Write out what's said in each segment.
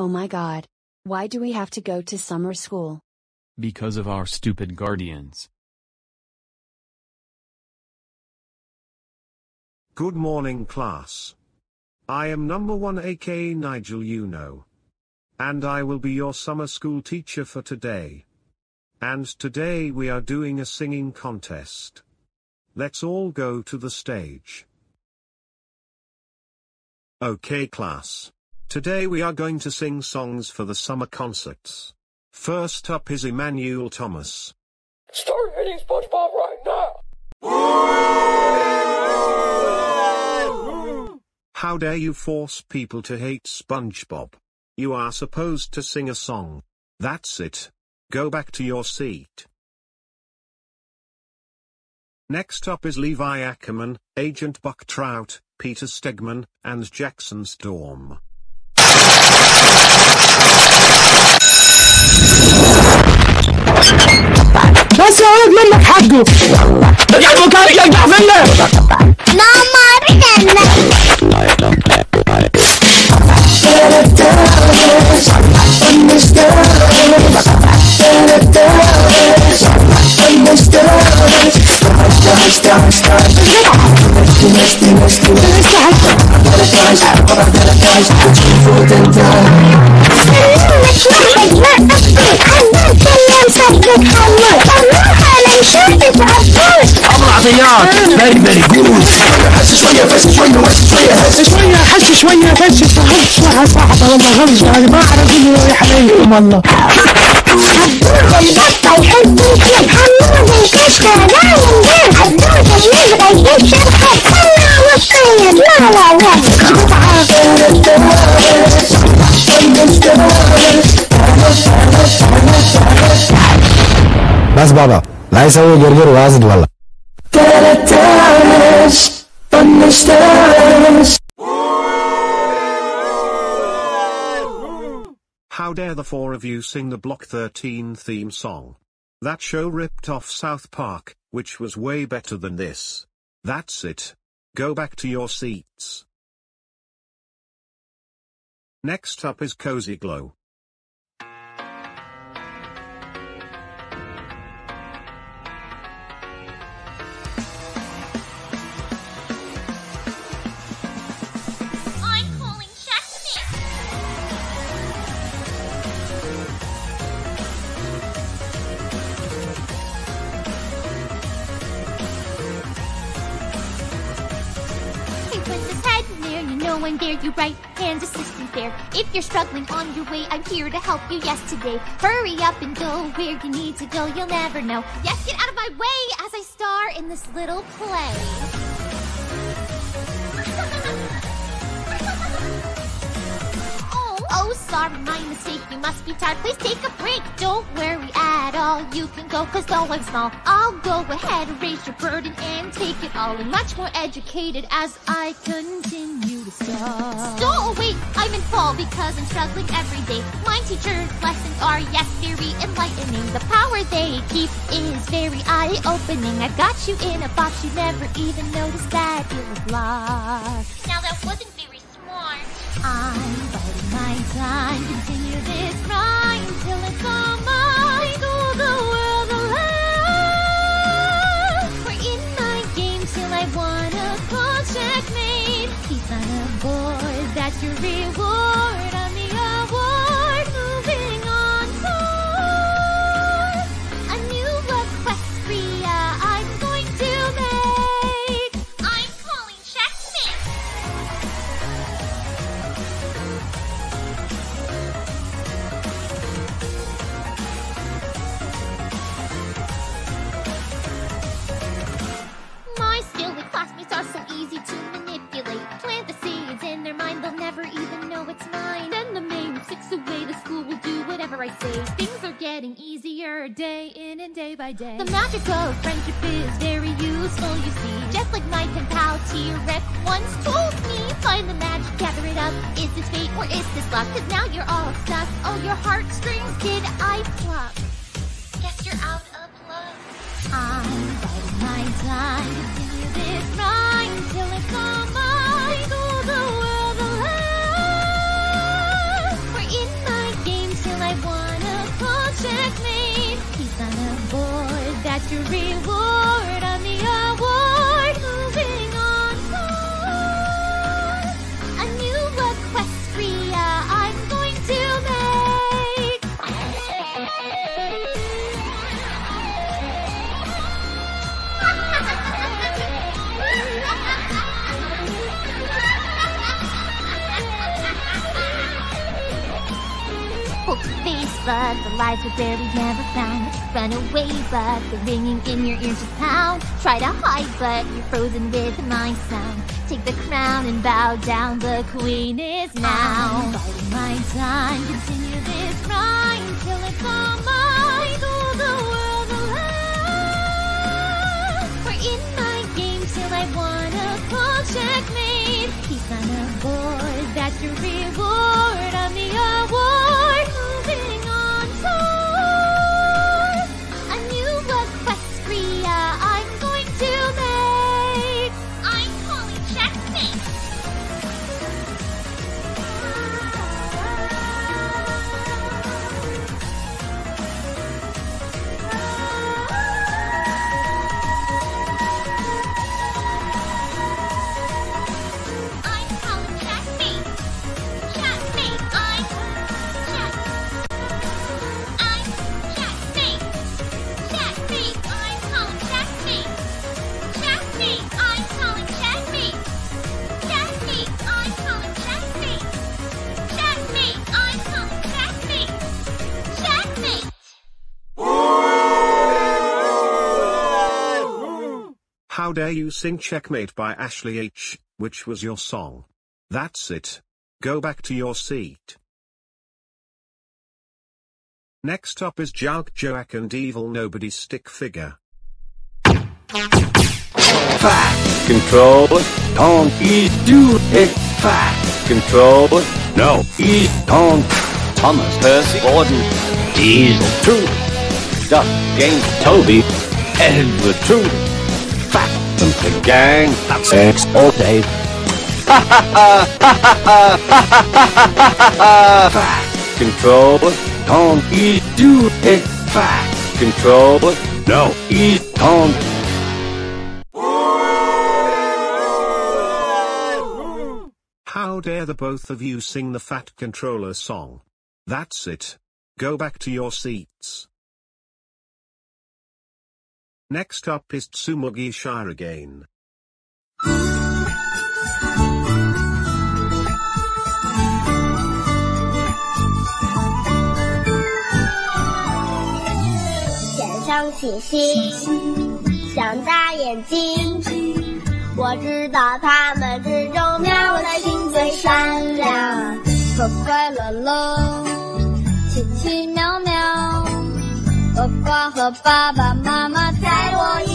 Oh my god. Why do we have to go to summer school? Because of our stupid guardians. Good morning class. I am number one aka Nigel you know. And I will be your summer school teacher for today. And today we are doing a singing contest. Let's all go to the stage. Okay class. Today we are going to sing songs for the summer concerts. First up is Emmanuel Thomas. Start hitting SpongeBob right now! How dare you force people to hate SpongeBob? You are supposed to sing a song. That's it. Go back to your seat. Next up is Levi Ackerman, Agent Buck Trout, Peter Stegman, and Jackson Storm. بس يا ولد منك حقه يرجع مكانك يرجع منك ماما Let's go. شوفك ما اصدق حمود طموح أنا مشوفك عبود ابو عطيات بربري جوز حس شوية بس شوية بس شوية حس شوية حس شوية بس صحيح صح صح والله غلط يعني ما اعرف انه رايح عليكم والله حبوب البطه يحب يكذب حمود الكشكه لا يندم حدود النبغه يجيب شرحه طلع والطيب لا لا لا How dare the four of you sing the Block 13 theme song? That show ripped off South Park, which was way better than this. That's it. Go back to your seats. Next up is Cozy Glow. Hey, Princess Head there, you know I'm there, you right hand assistant there. If you're struggling on your way, I'm here to help you, yes, today. Hurry up and go where you need to go, you'll never know. Yes, get out of my way as I star in this little play. Sorry, my mistake. You must be tired. Please take a break. Don't worry at all. You can go, cause though I'm small, I'll go ahead raise your burden and take it all. Much more educated as I continue to start. So wait, I'm in fall because I'm struggling every day. My teacher's lessons are, yes, very enlightening. The power they keep is very eye-opening. I've got you in a box, you never even noticed that it was lost. Now that wasn't very. I'm biding my time, continue this it's all mine. School the world. We're in my game till I wanna checkmate. Peace on a board, that's your reward on Things are getting easier day in and day by day. The magic of friendship is very useful, you see. Just like my pen pal T-Rex once told me. Find the magic, gather it up. Is this fate or is this luck? Cause now you're all stuck. Oh, your heartstrings did I pluck? Guess you're out of luck. I'm biding my time. Continue this grind till it's all That's your but the lies were barely never found. Run away, but the ringing in your ears just pound. Try to hide, but you're frozen with my sound. Take the crown and bow down. The queen is now. Biding my time, continue this grind till it's all mine. How dare you sing Checkmate by Ashley H, which was your song. That's it. Go back to your seat. Next up is Jouk Joak and Evil Nobody Stick Figure. Fat Control. Don't eat. Do it. Fast. Control. No. Eat. Don't. Thomas. Percy. Gordon. Diesel. True. Duck. James. Toby. Edward. True. Fat. And the gang. Sex all day. Ha ha ha ha ha ha ha ha Control. Don't eat. Do it. Fast. Control. No. Eat. Don't. How dare the both of you sing the Fat Controller song. That's it. Go back to your seats. Next up is Tsumugi Shiragain.天上星星像大眼睛，我知道它们之中喵我的心最善良。快快乐乐，奇奇妙妙， 呱呱和爸爸妈妈带我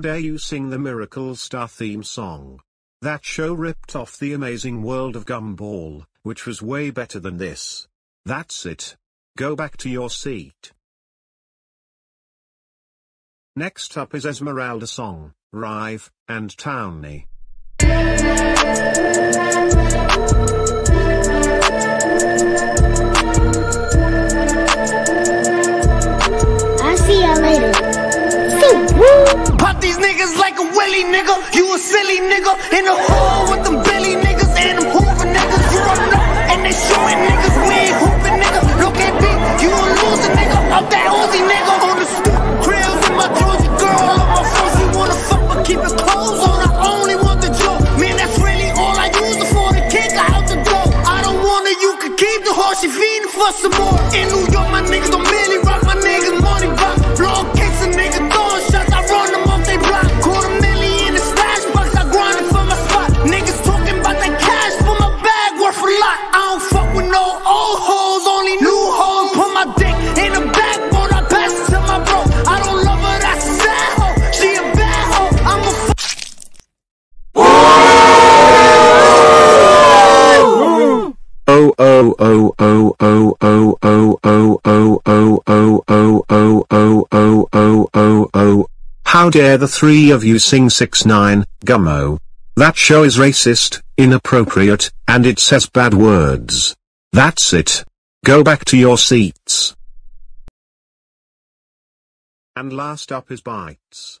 Dare you sing the Miracle Star theme song? That show ripped off the amazing world of Gumball, which was way better than this. That's it. Go back to your seat. Next up is Esmeralda song, Rive, and Townley. Willy nigga. You a silly nigga in the hole with them Billy niggas and them hoover niggas. You don't know, and they showing niggas we ain't hooping nigga. Look at me, you a loser nigga. Up that Uzi nigga on the stoop. Krills in my Josie girl on my phone. She wanna fuck but keep it clothes on. I only want the joke. Man, that's really all I use it for to kick her out the door. I don't want her, you can keep the horse. She feeding for some more. In New oh oh oh oh oh oh oh oh oh oh oh oh oh oh oh oh oh. How dare the three of you sing 6 9 Gummo. That show is racist, inappropriate, and it says bad words. That's it. Go back to your seats. And last up is Bites.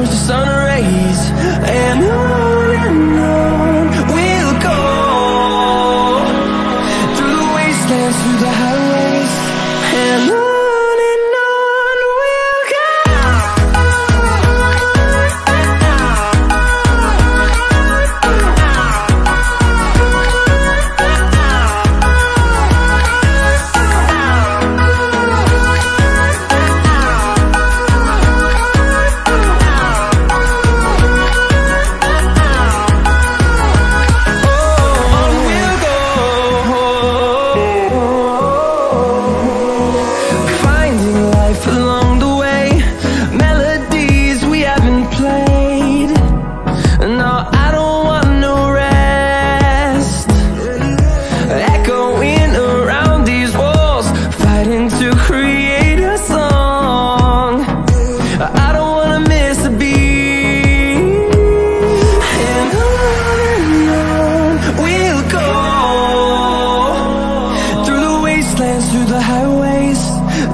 turns to sun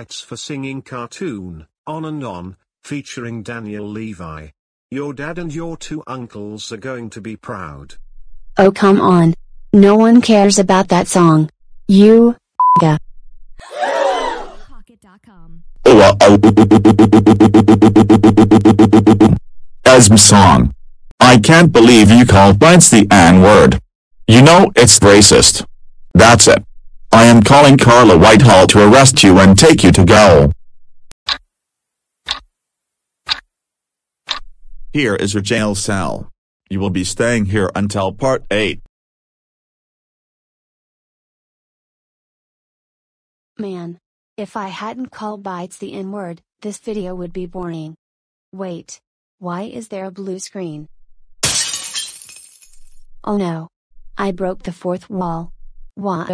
Job for singing cartoon, On and On, featuring Daniel Levi. Your dad and your two uncles are going to be proud. Oh come on. No one cares about that song. You, ga. Esme song. I can't believe you called bites the N word. You know it's racist. That's it. I am calling Carlo Whitehall to arrest you and take you to gaol. Here is your jail cell. You will be staying here until part 8. Man. If I hadn't called bites the N word, this video would be boring. Wait. Why is there a blue screen? Oh no. I broke the fourth wall. Why?